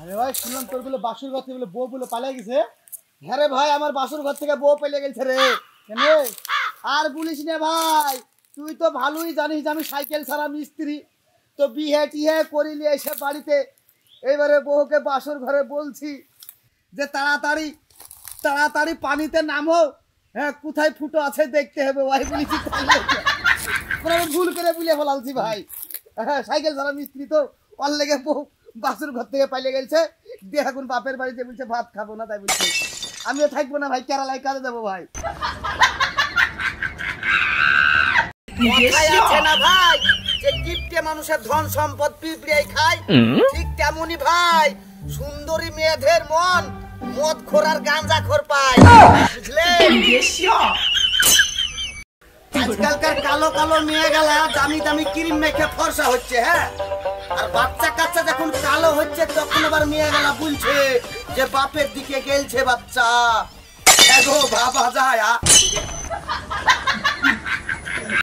আরে বলে বাসুর ঘর থেকে বউ বলে পালিয়ে গেছে। হ্যাঁ রে ভাই, আমার বাসুর ঘর থেকে বউ গেছে রে। আর বলিস না ভাই, তুই তো ভালোই জানিস সাইকেল ছাড়া মিস্ত্রি। তো এসে বাড়িতে। বউকে বাসুর ঘরে বলছি যে তাড়াতাড়ি তাড়াতাড়ি পানিতে নামো। হ্যাঁ কোথায় ফুটো আছে দেখতে হবে ভাই বলেছি ভুল করে বুলে ফেলালছি ভাই। হ্যাঁ সাইকেল ছাড়া মিস্ত্রি তো। ওর লেগে বাসুর ঘর থেকে পালিয়ে গেছে। দিয়ে এখন বাপের বাড়িতে বলছে ভাত খাব না তাই বলছে। আমিও থাকব না ভাই কেরালায় কাজে যাব ভাই। আছে না ভাই। যে কিপটে মানুষের ধন সম্পদ পিঁপড়ে খায় ঠিক তেমনি ভাই। সুন্দরী মেয়েদের মন মদ খোরার গাঁজা খোর পায় বুঝলেন? আজকালকার কালো কালো মেয়ে গেলা দামি দামি ক্রিম মেখে ফর্সা হচ্ছে হ্যাঁ? আর বাচ্চা কাচ্চা যখন কালো হচ্ছে, তখন আবার মেয়ে গেলা বলছে যে, বাপের দিকে গেলছে বাচ্চা। এগো ভাবা যায়